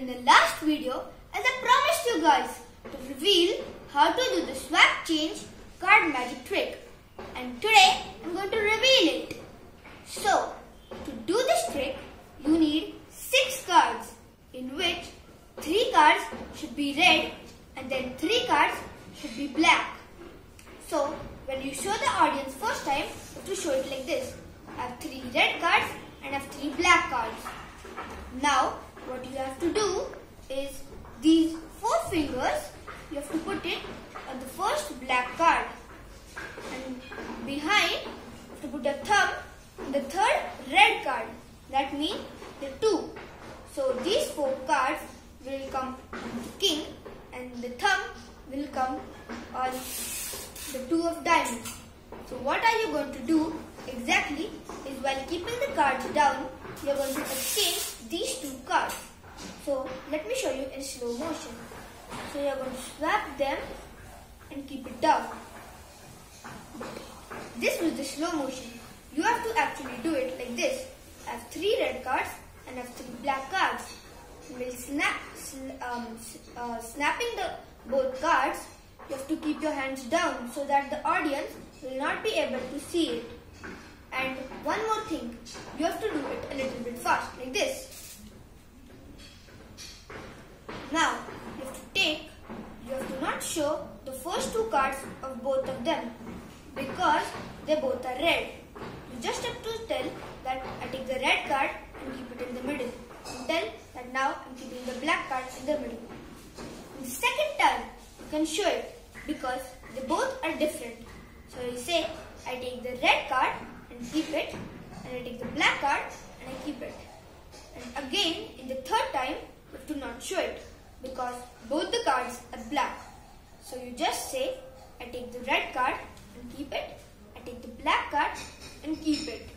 in the last video, as I promised you guys to reveal how to do the swap change card magic trick. And today I'm going to reveal it. So, to do this trick, you need 6 cards in which 3 cards should be red and then 3 cards should be black. So, when you show the audience first time, you have to show it like this. I have 3 red cards and I have 3 black cards. Now, what you have to do is these 4 fingers, you have to put it on the first black card. And behind, you have to put a thumb on the third red card. That means the 2. So, these 4 cards will come king and the thumb will come on the 2 of diamonds. So, what are you going to do exactly is while keeping the cards down, you are going to exchange slow motion. So you are going to swap them and keep it down. This was the slow motion. You have to actually do it like this. I have three red cards and I have three black cards. While snap, um, uh, snapping the both cards, you have to keep your hands down so that the audience will not be able to see it. And one more thing, you have to do it a little bit fast, like this. Now, you have to take, show the first two cards of both of them because they both are red. You just have to tell that I take the red card and keep it in the middle. And tell that now I'm keeping the black card in the middle. In the second time, you can show it because they both are different. So you say, I take the red card and keep it and I take the black card and I keep it. And again, in the third time, you have to not show it because both the cards are black. So you just say, I take the red card and keep it. I take the black card and keep it.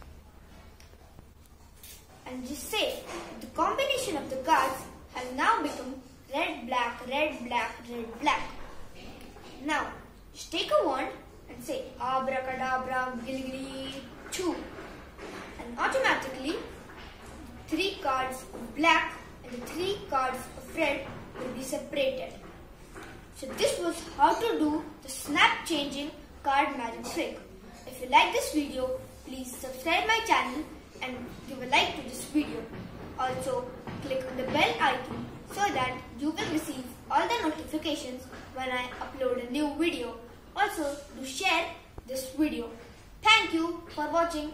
And just say, the combination of the cards has now become red, black, red, black, red, black. Now, just take a wand and say abracadabra, gilgili, two. And automatically, three cards of black and the three cards of red will be separated. So this was how to do the snap changing card magic trick. If you like this video, please subscribe my channel and give a like to this video. Also, click on the bell icon so that you will receive all the notifications when I upload a new video. Also, do share this video. Thank you for watching.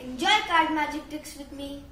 Enjoy card magic tricks with me.